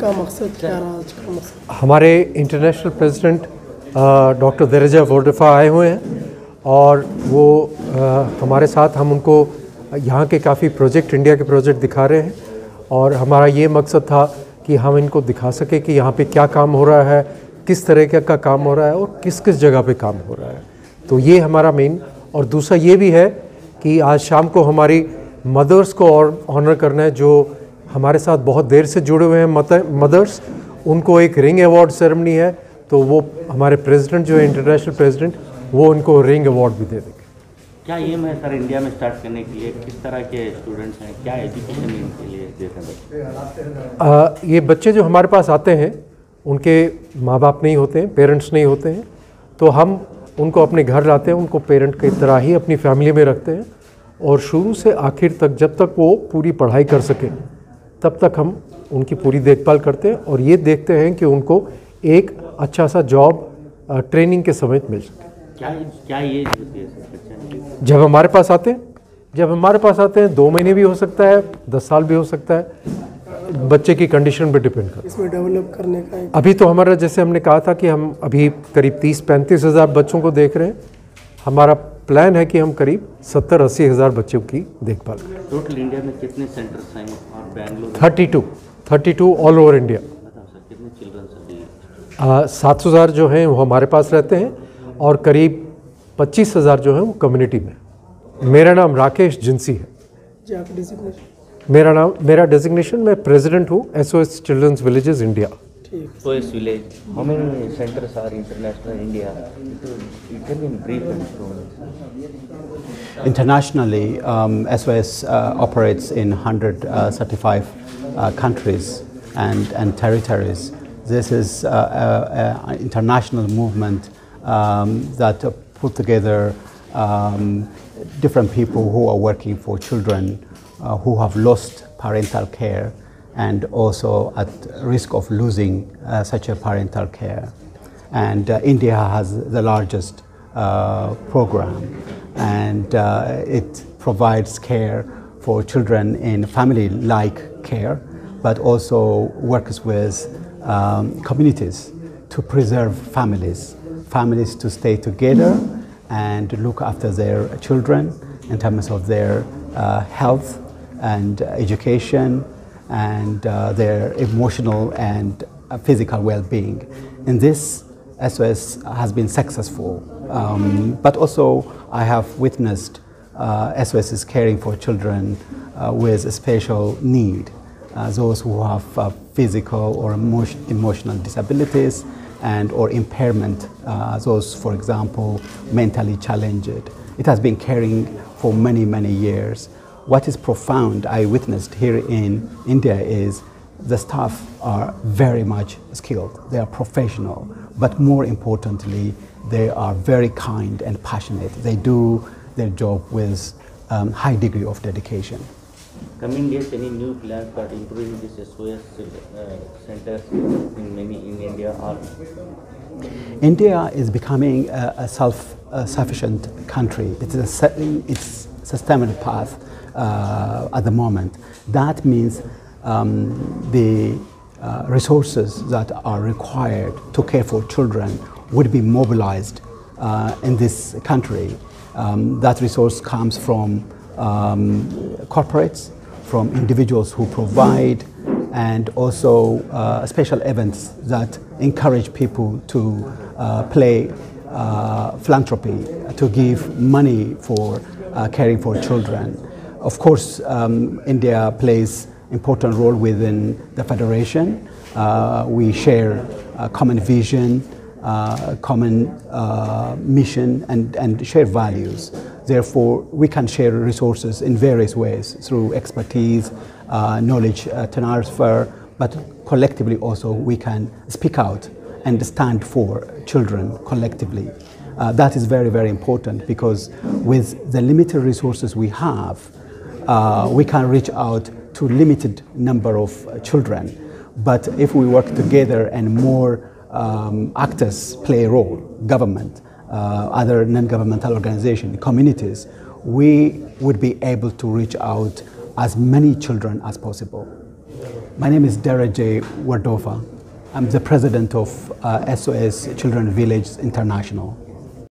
का मकसद क्या रहा? आज का मकसद? हमारे इंटरनेशनल प्रेसिडेंट डॉक्टर दरजा वोडफा आए हुए हैं और वो अ, हमारे साथ हम उनको यहाँ के काफ़ी प्रोजेक्ट इंडिया के प्रोजेक्ट दिखा रहे हैं और हमारा ये मकसद था कि हम इनको दिखा सके कि यहाँ पे क्या काम हो रहा है किस तरह का का काम हो रहा है और किस किस जगह पे काम हो रहा है। तो ये हमारा मेन और दूसरा ये भी है कि आज शाम को हमारी मदर्स को और ऑनर करना है जो हमारे साथ बहुत देर से जुड़े हुए हैं मदर्स। उनको एक रिंग अवार्ड सेरेमनी है तो वो हमारे प्रेसिडेंट जो है इंटरनेशनल प्रेसिडेंट वो उनको रिंग अवार्ड भी दे देंगे। क्या एम है सर इंडिया में स्टार्ट करने के लिए किस तरह के स्टूडेंट्स हैं? क्या एजुकेशन इनके लिए देते हैं? बच्चे ये बच्चे जो हमारे पास आते हैं उनके माँ बाप नहीं होते हैं पेरेंट्स नहीं होते हैं तो हम उनको अपने घर लाते हैं उनको पेरेंट की तरह ही अपनी फैमिली में रखते हैं और शुरू से आखिर तक जब तक वो पूरी पढ़ाई कर सकें तब तक हम उनकी पूरी देखभाल करते हैं और ये देखते हैं कि उनको एक अच्छा सा जॉब ट्रेनिंग के समेत मिल सके क्या क्या है की? जब हमारे पास आते हैं जब हमारे पास आते हैं दो महीने भी हो सकता है दस साल भी हो सकता है बच्चे की कंडीशन पे डिपेंड करता है इसमें डेवलप करने का अभी तो हमारा जैसे हमने कहा था कि हम अभी करीब तीस पैंतीस हज़ार बच्चों को देख रहे हैं हमारा प्लान है कि हम करीब सत्तर अस्सी हज़ार बच्चों की देखभाल करें। टोटल इंडिया में कितने सेंटर्स हैं और Bangalore? Thirty two thirty two all over India. सात सौ हज़ार जो हैं वो हमारे पास रहते हैं और करीब पच्चीस हज़ार जो हैं वो कम्युनिटी में। मेरा नाम राकेश जिंसी है। मेरा नाम मेरा डेजिग्नेशन मैं प्रेसिडेंट हूँ S O S children's villages India is village. How many centers are international in India? You can in brief Internationally, um, SOS uh, operates in 135 uh, countries and, and territories. This is uh, an international movement um, that uh, put together um, different people who are working for children uh, who have lost parental care and also at risk of losing uh, such a parental care. And uh, India has the largest uh, program, and uh, it provides care for children in family like care, but also works with um, communities to preserve families, families to stay together and look after their children in terms of their uh, health and education and uh, their emotional and uh, physical well-being. And this, SOS has been successful, um, but also I have witnessed uh, SOS is caring for children uh, with a special need, uh, those who have uh, physical or emotion, emotional disabilities and or impairment, those, for example, mentally challenged. It has been caring for many, many years. What is profound I witnessed here in India is the staff are very much skilled. They are professional, but more importantly, they are very kind and passionate. They do their job with um, high degree of dedication. coming days, any new plans for improving this SOS uh, centers in many in India or India is becoming a, a self-sufficient country. It's a it's sustainable path uh, at the moment. That means um, the uh, resources that are required to care for children would be mobilized uh, in this country. Um, that resource comes from um, corporates, from individuals who provide, and also uh, special events that encourage people to uh, play uh, philanthropy, to give money for uh, caring for children. Of course, um, India plays important role within the federation. Uh, we share a common vision, uh, common uh, mission, and, and share values. Therefore, we can share resources in various ways through expertise, uh, knowledge uh, transfer, but collectively also we can speak out and stand for children collectively. Uh, that is very, very important because with the limited resources we have, uh, we can reach out to limited number of uh, children. But if we work together and more um, actors play a role, government, uh, other non-governmental organizations, communities, we would be able to reach out as many children as possible. My name is Dereje Wordofa. I'm the president of uh, SOS Children Village International.